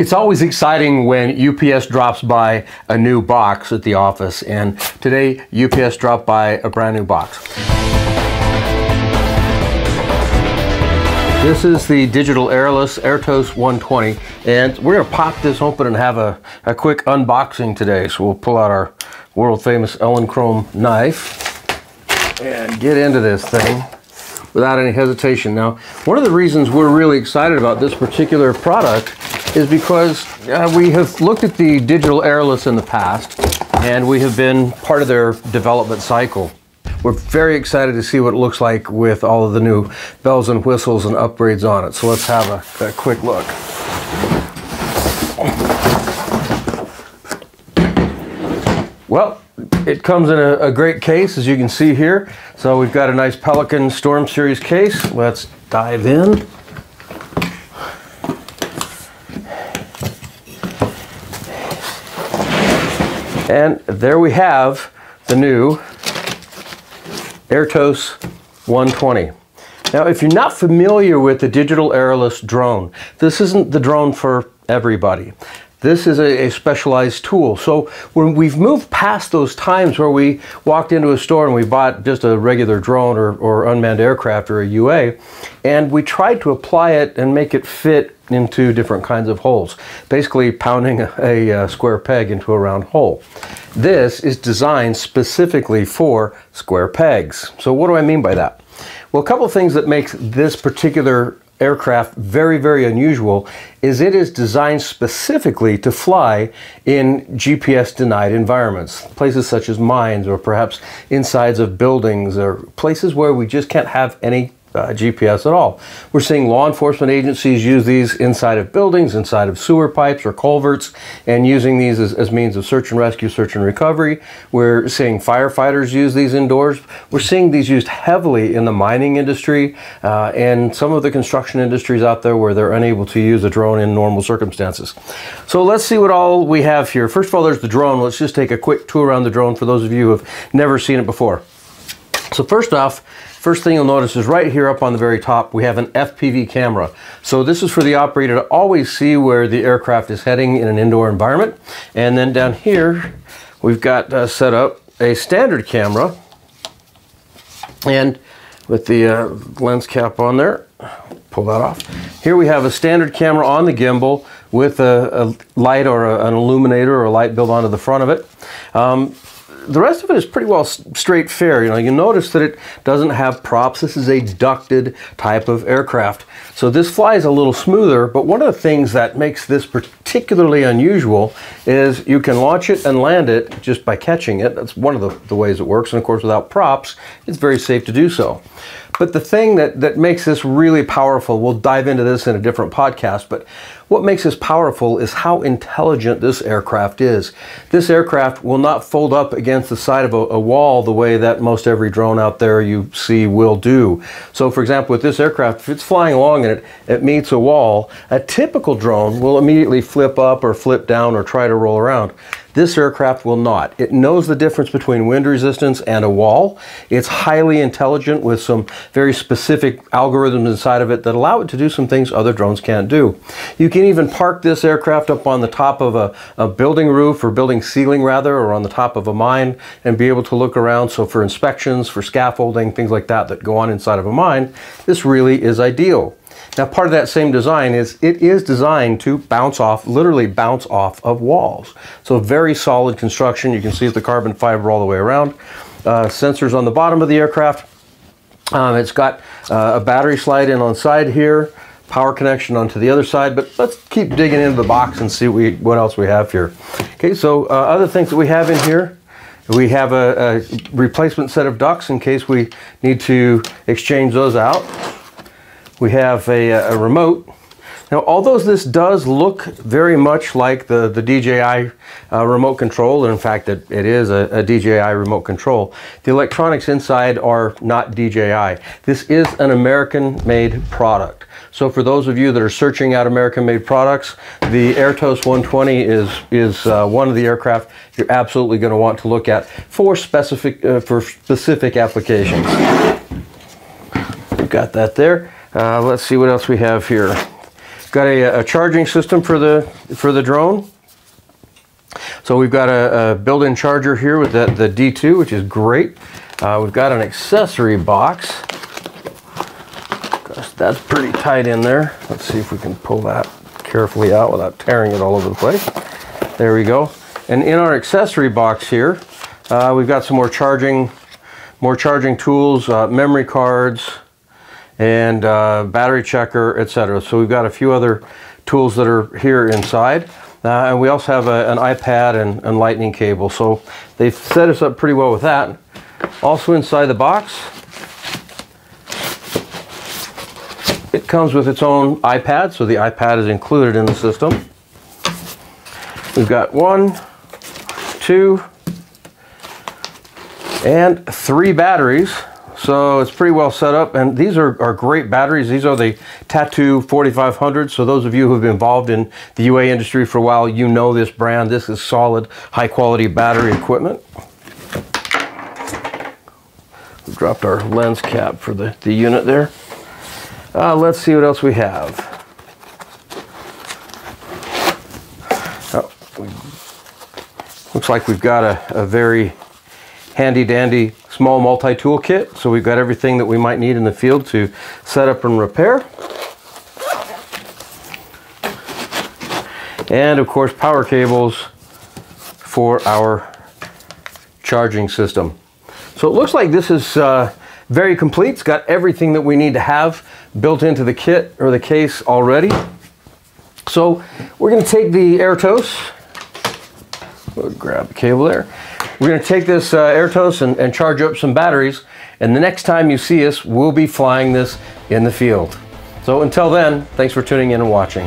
It's always exciting when UPS drops by a new box at the office, and today UPS dropped by a brand new box. This is the Digital Aerolus Aertos 120, and we're to pop this open and have a, a quick unboxing today. So we'll pull out our world famous Elinchrom knife and get into this thing without any hesitation. Now, one of the reasons we're really excited about this particular product is because uh, we have looked at the Digital Aerolus in the past and we have been part of their development cycle. We're very excited to see what it looks like with all of the new bells and whistles and upgrades on it. So let's have a, a quick look. Well, it comes in a, a, great case, as you can see here. So we've got a nice Pelican Storm Series case. Let's dive in. And there we have the new Aertos 120. Now, if you're not familiar with the Digital Aerolus drone, this isn't the drone for everybody. This is a, a, specialized tool. So when we've moved past those times where we walked into a store and we bought just a regular drone or, or unmanned aircraft or a UA, and we tried to apply it and make it fit into different kinds of holes, basically pounding a, a, a square peg into a round hole. This is designed specifically for square pegs. So what do I mean by that? Well, a couple of things that makes this particular aircraft very, very unusual is it is designed specifically to fly in GPS denied environments, places such as mines or perhaps insides of buildings or places where we just can't have any uh, GPS at all. We're seeing law enforcement agencies use these inside of buildings, inside of sewer pipes or culverts, and using these as, as, means of search and rescue, search and recovery. We're seeing firefighters use these indoors. We're seeing these used heavily in the mining industry uh, and some of the construction industries out there where they're unable to use a drone in normal circumstances. So let's see what all we have here. First of all, there's the drone. Let's just take a quick tour around the drone for those of you who have never seen it before. So first off, First thing you'll notice is right here up on the very top, we have an FPV camera. So this is for the operator to always see where the aircraft is heading in an indoor environment. And then down here, we've got uh, set up a standard camera. And with the uh, lens cap on there, pull that off. Here we have a standard camera on the gimbal with a, a light or a, an illuminator or a light built onto the front of it. Um, the rest of it is pretty well straight fare. You know, you notice that it doesn't have props. This is a ducted type of aircraft. So this flies a little smoother, but one of the things that makes this particularly unusual is you can launch it and land it just by catching it. That's one of the, the ways it works. And of course, without props, it's very safe to do so. But the thing that, that makes this really powerful, we'll dive into this in a different podcast, but what makes this powerful is how intelligent this aircraft is. This aircraft will not fold up against the side of a, a wall the way that most every drone out there you see will do. So for example, with this aircraft, if it's flying along and it, it meets a wall, a typical drone will immediately flip up or flip down or try to roll around. This aircraft will not. It knows the difference between wind resistance and a wall. It's highly intelligent with some very specific algorithms inside of it that allow it to do some things other drones can't do. You can even park this aircraft up on the top of a, a building roof or building ceiling rather, or on the top of a mine and be able to look around. So for inspections, for scaffolding, things like that that go on inside of a mine, this really is ideal. Now part of that same design is it is designed to bounce off, literally bounce off of walls. So very solid construction. You can see the carbon fiber all the way around. Uh, sensors on the bottom of the aircraft. Um, it's got uh, a battery slide in on side here, power connection onto the other side, but let's keep digging into the box and see what, we, what else we have here. Okay, so uh, other things that we have in here, we have a, a replacement set of ducts in case we need to exchange those out we have a, a remote. Now, although this does look very much like the, the DJI uh, remote control, and in fact it, it is a, a, DJI remote control, the electronics inside are not DJI. This is an American-made product. So for those of you that are searching out American-made products, the Aertos 120 is, is uh, one of the aircraft you're absolutely going to want to look at for specific, uh, for specific applications. We've got that there. Uh, let's see what else we have here. Got a, a charging system for the for the drone. So we've got a, a built-in charger here with the, the D2, which is great. Uh, we've got an accessory box. Gosh, that's pretty tight in there. Let's see if we can pull that carefully out without tearing it all over the place. There we go. And in our accessory box here, uh, we've got some more charging, more charging tools, uh, memory cards, and uh, battery checker, etc. So we've got a few other tools that are here inside. Uh, and we also have a, an iPad and, and lightning cable. So they've set us up pretty well with that. Also inside the box, it comes with its own iPad. So the iPad is included in the system. We've got one, two, and three batteries so it's pretty well set up, and these are, are great batteries. These are the Tattu 4500. So those of you who have been involved in the UA industry for a while, you know this brand. This is solid, high quality battery equipment. We dropped our lens cap for the, the unit there. Uh, let's see what else we have. Oh, looks like we've got a, a very handy dandy small multi-tool kit. So we've got everything that we might need in the field to set up and repair. And of course power cables for our charging system. So it looks like this is uh, very complete. It's got everything that we need to have built into the kit or the case already. So we're going to take the Aertos. We'll grab the cable there. We're going to take this uh, Aertos and, and charge up some batteries, and the next time you see us, we'll be flying this in the field. So until then, thanks for tuning in and watching.